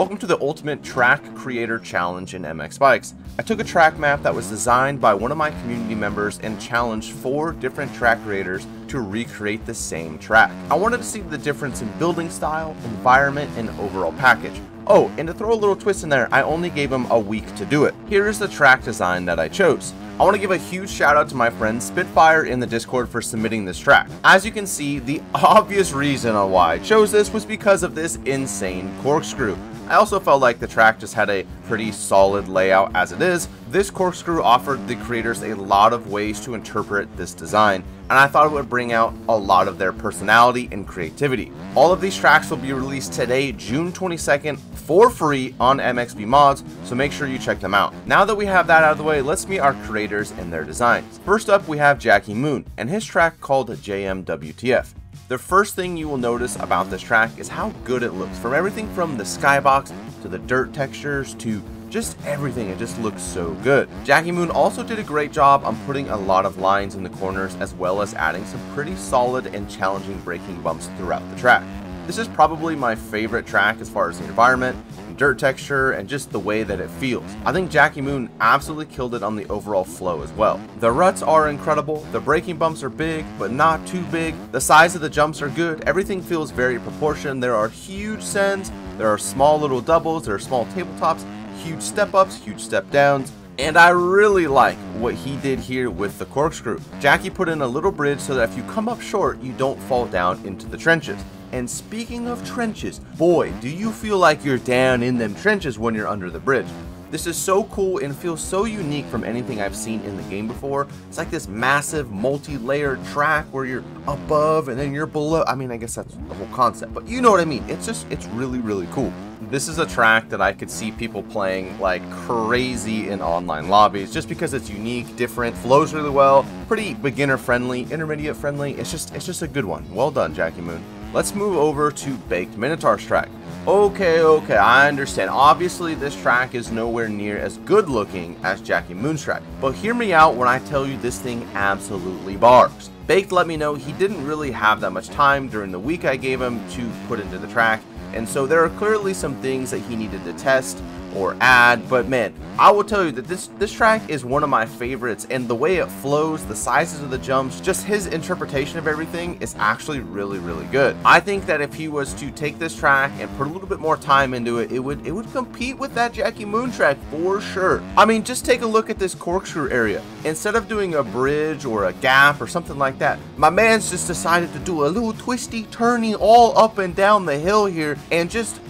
Welcome to the Ultimate Track Creator Challenge in MX Bikes. I took a track map that was designed by one of my community members and challenged four different track creators to recreate the same track. I wanted to see the difference in building style, environment, and overall package. Oh, and to throw a little twist in there, I only gave him a week to do it. Here is the track design that I chose. I want to give a huge shout out to my friend Spitfire in the Discord for submitting this track. As you can see, the obvious reason on why I chose this was because of this insane corkscrew. I also felt like the track just had a pretty solid layout as it is. This corkscrew offered the creators a lot of ways to interpret this design, and I thought it would bring out a lot of their personality and creativity. All of these tracks will be released today, June 22nd, for free on MXB Mods, so make sure you check them out. Now that we have that out of the way, let's meet our creators and their designs. First up, we have Jackie Moon, and his track called JMWTF. The first thing you will notice about this track is how good it looks. From everything from the skybox to the dirt textures to just everything, it just looks so good. Jackie Moon also did a great job on putting a lot of lines in the corners as well as adding some pretty solid and challenging braking bumps throughout the track. This is probably my favorite track as far as the environment, dirt texture, and just the way that it feels. I think Jackie Moon absolutely killed it on the overall flow as well. The ruts are incredible, the braking bumps are big, but not too big, the size of the jumps are good, everything feels very proportioned, there are huge sends, there are small little doubles, there are small tabletops, huge step ups, huge step downs, and I really like what he did here with the corkscrew. Jackie put in a little bridge so that if you come up short, you don't fall down into the trenches. And speaking of trenches, boy, do you feel like you're down in them trenches when you're under the bridge. This is so cool and feels so unique from anything I've seen in the game before. It's like this massive multi-layered track where you're above and then you're below. I mean, I guess that's the whole concept, but you know what I mean. It's just, it's really, really cool. This is a track that I could see people playing like crazy in online lobbies just because it's unique, different, flows really well, pretty beginner friendly, intermediate friendly. It's just, it's just a good one. Well done, Jackie Moon. Let's move over to Baked Minotaur's track. Okay, okay, I understand. Obviously, this track is nowhere near as good looking as Jackie Moon's track, but hear me out when I tell you this thing absolutely barks. Baked let me know he didn't really have that much time during the week I gave him to put into the track, and so there are clearly some things that he needed to test or add, but man, I will tell you that this, this track is one of my favorites, and the way it flows, the sizes of the jumps, just his interpretation of everything is actually really, really good. I think that if he was to take this track and put a little bit more time into it, it would it would compete with that Jackie Moon track for sure. I mean, just take a look at this corkscrew area. Instead of doing a bridge or a gap or something like that, my man's just decided to do a little twisty turning all up and down the hill here and just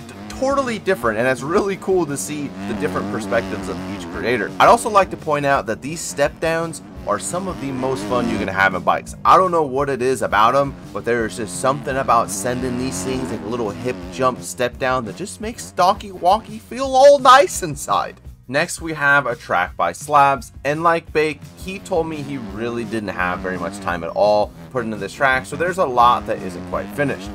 totally different and it's really cool to see the different perspectives of each creator. I'd also like to point out that these step downs are some of the most fun you're gonna have in bikes. I don't know what it is about them, but there's just something about sending these things like a little hip jump step down that just makes Docky Walkie feel all nice inside. Next, we have a track by Slabs, and like Bake, he told me he really didn't have very much time at all put into this track, so there's a lot that isn't quite finished.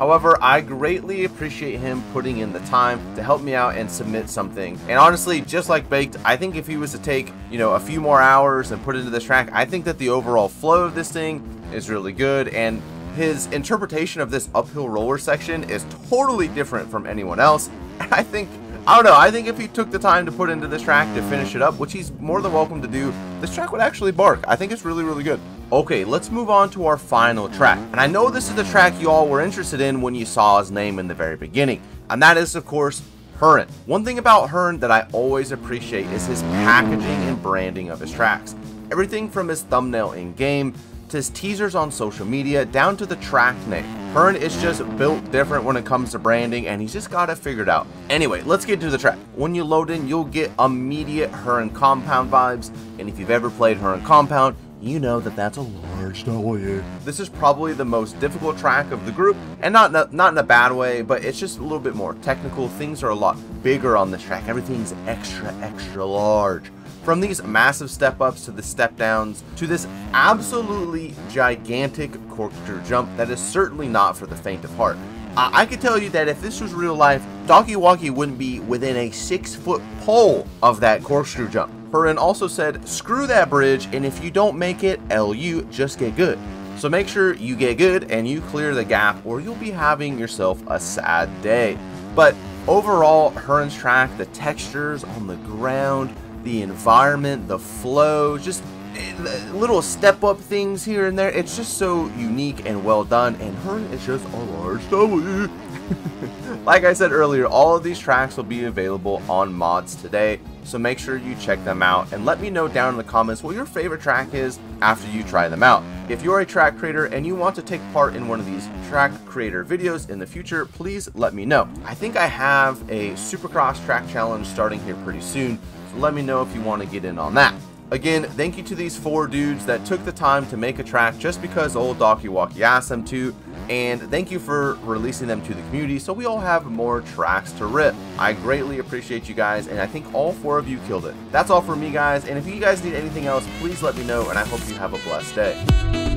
However, I greatly appreciate him putting in the time to help me out and submit something. And honestly, just like Baked, I think if he was to take, you know, a few more hours and put into this track, I think that the overall flow of this thing is really good and his interpretation of this uphill roller section is totally different from anyone else. And I think I don't know. I think if he took the time to put into this track to finish it up, which he's more than welcome to do, this track would actually bark. I think it's really, really good. Okay, let's move on to our final track. And I know this is the track you all were interested in when you saw his name in the very beginning. And that is, of course, Hurren. One thing about Hurren that I always appreciate is his packaging and branding of his tracks. Everything from his thumbnail in-game to his teasers on social media down to the track name. Hurren is just built different when it comes to branding and he's just got it figured out. Anyway, let's get to the track. When you load in, you'll get immediate Hurren Compound vibes and if you've ever played Hurren Compound, you know that that's a large W. This is probably the most difficult track of the group, and not a, not in a bad way, but it's just a little bit more technical. Things are a lot bigger on this track. Everything's extra, extra large. From these massive step ups to the step downs to this absolutely gigantic corkscrew jump that is certainly not for the faint of heart. I, I can tell you that if this was real life, Donkey Walkie wouldn't be within a six foot pole of that corkscrew jump. Hurren also said, screw that bridge, and if you don't make it, LU, just get good. So make sure you get good and you clear the gap or you'll be having yourself a sad day. But overall, Hurren's track, the textures on the ground, the environment, the flow, just eh, little step up things here and there. It's just so unique and well done. And Heron is just a large W. like I said earlier, all of these tracks will be available on mods today, so make sure you check them out and let me know down in the comments what your favorite track is after you try them out. If you're a track creator and you want to take part in one of these track creator videos in the future, please let me know. I think I have a Supercross track challenge starting here pretty soon, so let me know if you want to get in on that. Again, thank you to these four dudes that took the time to make a track just because old Docky Walkie asked them to, and thank you for releasing them to the community so we all have more tracks to rip. I greatly appreciate you guys, and I think all four of you killed it. That's all for me, guys, and if you guys need anything else, please let me know, and I hope you have a blessed day.